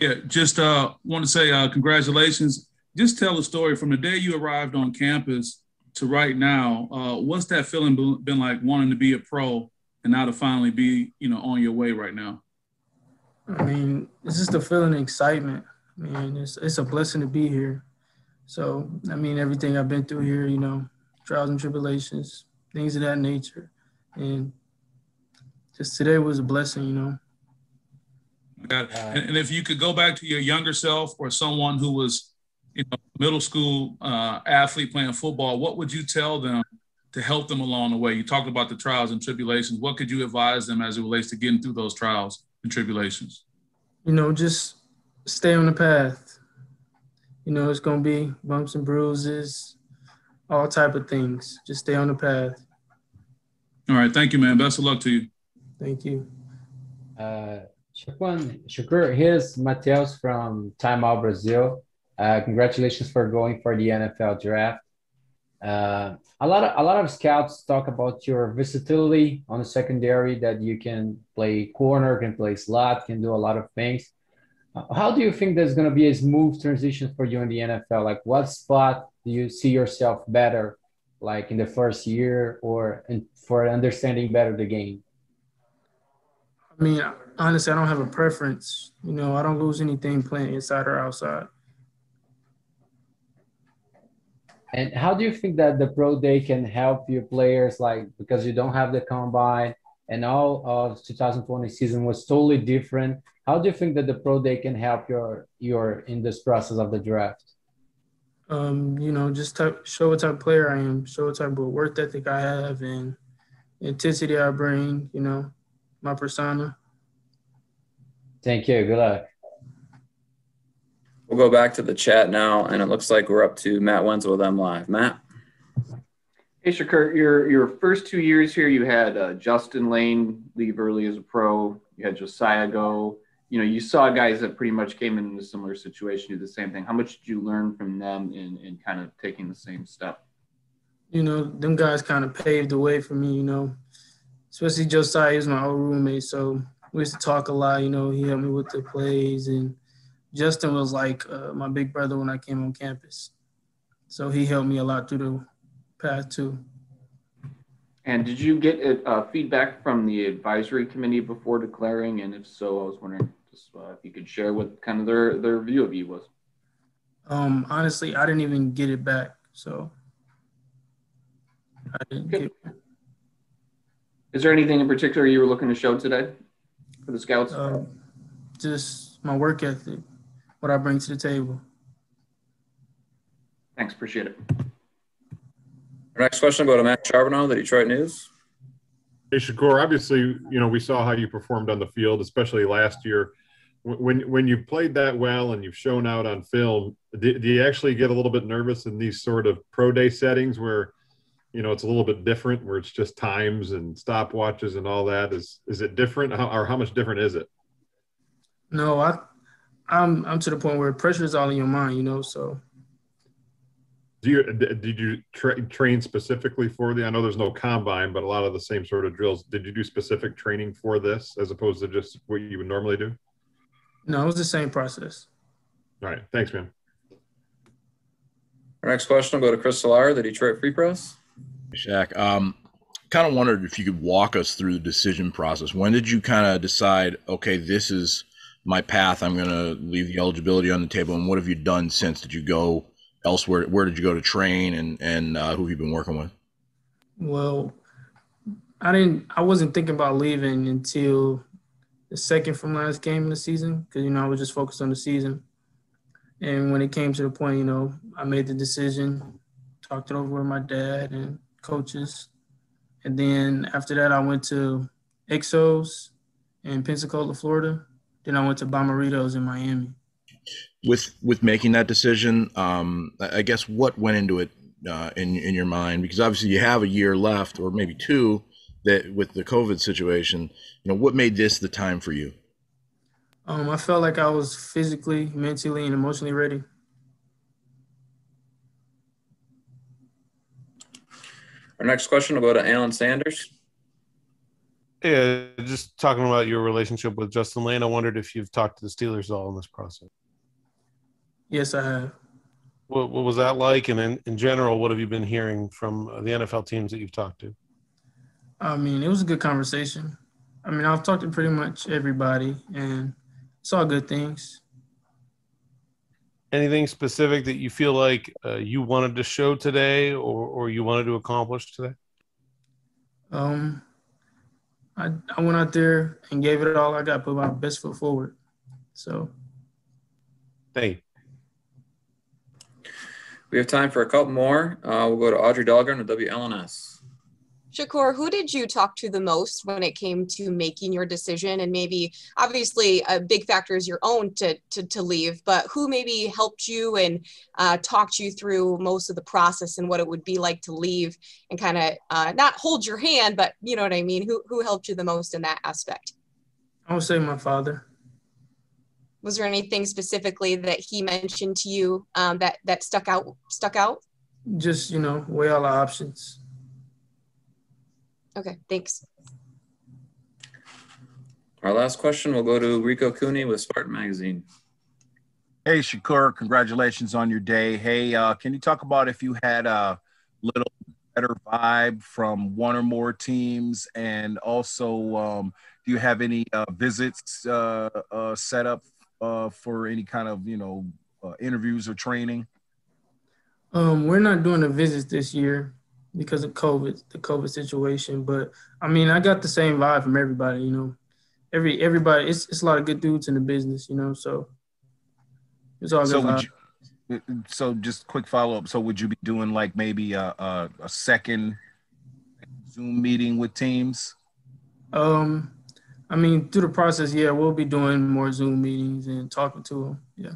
Yeah, just uh, want to say uh, congratulations. Just tell the story from the day you arrived on campus to right now. Uh, what's that feeling been like wanting to be a pro and now to finally be, you know, on your way right now? I mean, it's just a feeling of excitement. I mean, it's it's a blessing to be here. So, I mean, everything I've been through here, you know, trials and tribulations, things of that nature, and just today was a blessing, you know. Got it. And, and if you could go back to your younger self or someone who was, you know, middle school uh, athlete playing football, what would you tell them to help them along the way? You talked about the trials and tribulations. What could you advise them as it relates to getting through those trials and tribulations? You know, just stay on the path. You know, it's gonna be bumps and bruises, all type of things. Just stay on the path. All right, thank you, man. Best of luck to you. Thank you. Uh, Shukwan, Shukur, here's Mateus from Time Out Brazil. Uh, congratulations for going for the NFL draft. Uh, a lot of a lot of scouts talk about your versatility on the secondary that you can play corner, can play slot, can do a lot of things. Uh, how do you think there's going to be a smooth transition for you in the NFL? Like, what spot do you see yourself better, like in the first year, or in, for understanding better the game? I mean, honestly, I don't have a preference. You know, I don't lose anything playing inside or outside. And how do you think that the pro day can help your players? Like because you don't have the combine and all of 2020 season was totally different. How do you think that the pro day can help your your in this process of the draft? Um, you know, just type, show what type of player I am, show what type of work ethic I have, and intensity I bring. You know, my persona. Thank you. Good luck. We'll go back to the chat now, and it looks like we're up to Matt Wenzel with them live. Matt. Hey, Shakur, your your first two years here, you had uh, Justin Layne leave early as a pro. You had Josiah go. You know, you saw guys that pretty much came in a similar situation do the same thing. How much did you learn from them in, in kind of taking the same step? You know, them guys kind of paved the way for me. You know, especially Josiah, he was my old roommate, so we used to talk a lot. You know, he helped me with the plays and Justin was like uh, my big brother when I came on campus. So he helped me a lot through the path too. And did you get uh, feedback from the advisory committee before declaring? And if so, I was wondering just, uh, if you could share what kind of their, their view of you was. Um, honestly, I didn't even get it back. So I didn't get it. Is there anything in particular you were looking to show today for the scouts? Uh, just my work ethic what I bring to the table. Thanks, appreciate it. Our next question will go to Matt Charboneau, the Detroit News. Hey, Shakur, obviously, you know, we saw how you performed on the field, especially last year. When when you played that well and you've shown out on film, do, do you actually get a little bit nervous in these sort of pro day settings where, you know, it's a little bit different, where it's just times and stopwatches and all that? Is is it different, how, or how much different is it? No, I I'm I'm to the point where pressure is all in your mind, you know. So, do you did you tra- train specifically for the? I know there's no combine, but a lot of the same sort of drills. Did you do specific training for this as opposed to just what you would normally do? No, it was the same process. All right, thanks, man. Our next question will go to Chris Solari, the Detroit Free Press. Shaq, um, kind of wondered if you could walk us through the decision process. When did you kind of decide, okay, this is my path. I'm going to leave the eligibility on the table. And what have you done since? Did you go elsewhere? Where did you go to train, and and uh, who have you been working with? Well, I didn't. I wasn't thinking about leaving until the second from last game of the season because you know I was just focused on the season. And when it came to the point, you know, I made the decision, talked it over with my dad and coaches, and then after that, I went to Exos in Pensacola, Florida, then I went to Bommarito's in Miami. With with making that decision, um, I guess what went into it uh, in in your mind? Because obviously you have a year left, or maybe two, that with the COVID situation. You know, what made this the time for you? Um, I felt like I was physically, mentally, and emotionally ready. Our next question will go to Alan Sanders. Yeah, just talking about your relationship with Justin Layne, I wondered if you've talked to the Steelers at all in this process. Yes, I have. What, what was that like? And in, in general, what have you been hearing from the NFL teams that you've talked to? I mean, it was a good conversation. I mean, I've talked to pretty much everybody, and it's all good things. Anything specific that you feel like uh, you wanted to show today, or or you wanted to accomplish today? Um, I I went out there and gave it all I got, put my best foot forward. So, thank you. We have time for a couple more. Uh, we'll go to Audrey Dahlgren with WLNS. Shakur, who did you talk to the most when it came to making your decision? And maybe, obviously, a big factor is your own to to, to leave, but who maybe helped you and uh, talked you through most of the process and what it would be like to leave and kind of uh, not hold your hand, but you know what I mean? Who who helped you the most in that aspect? I would say my father. Was there anything specifically that he mentioned to you um, that that stuck out stuck out? Just you know, weigh all the options. Okay, thanks. Our last question will go to Rico Cooney with Spartan Magazine. Hey, Shakur, congratulations on your day. Hey, uh, can you talk about if you had a little better vibe from one or more teams? And also, um, do you have any uh, visits uh, uh set up uh, for any kind of, you know, uh, interviews or training? Um, we're not doing the visits this year because of COVID, the COVID situation. But I mean, I got the same vibe from everybody. You know, every everybody. It's it's a lot of good dudes in the business. You know, so it's all so good. You, so just quick follow up. So would you be doing like maybe a, a, a second Zoom meeting with teams? Um, I mean, through the process, yeah, we'll be doing more Zoom meetings and talking to them. Yeah.